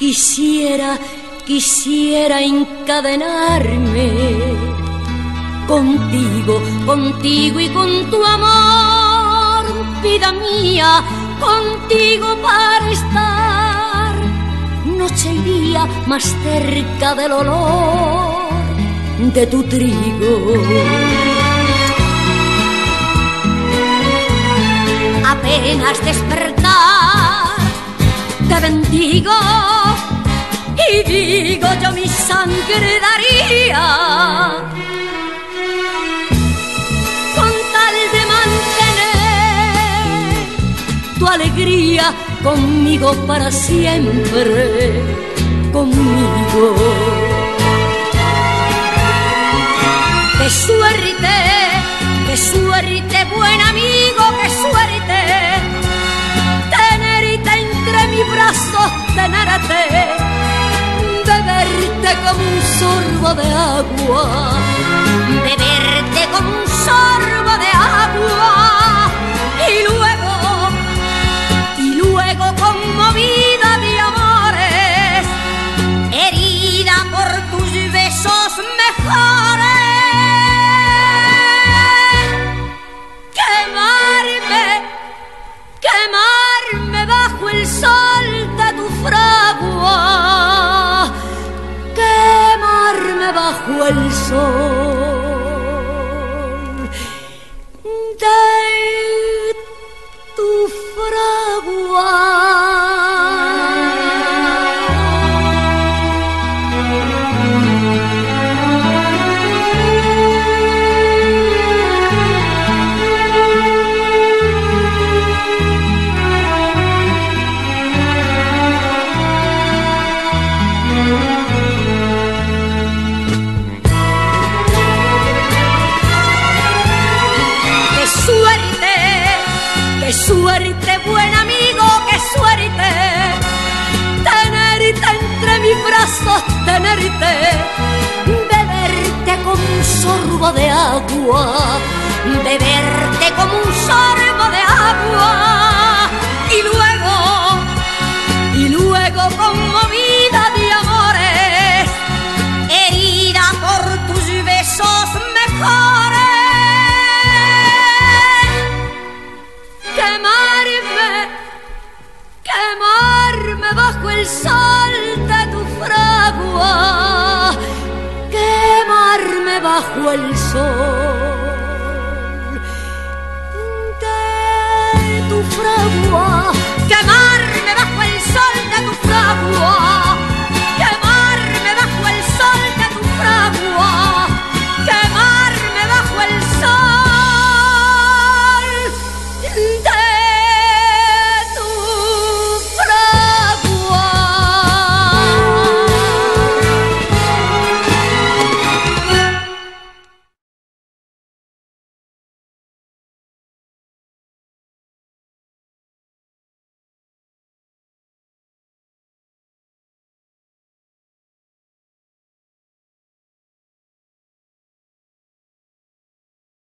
quisiera, quisiera encadenarme contigo, contigo y con tu amor, vida mía, contigo para estar noche y día más cerca del olor de tu trigo. Apenas despertar, te bendigo y digo yo mi sangre daría con tal de mantener tu alegría conmigo para siempre, conmigo. Qué suerte, qué suerte, buen amigo, qué suerte. Tenerte entre mis brazos, tenerte, beberte como un sorbo de agua, el sol suerte, buen amigo, qué suerte. Tenerte entre mis brazos, tenerte, beberte como un sorbo de agua, beberte como un sorbo bajo el sol. De tu fragua, quemarme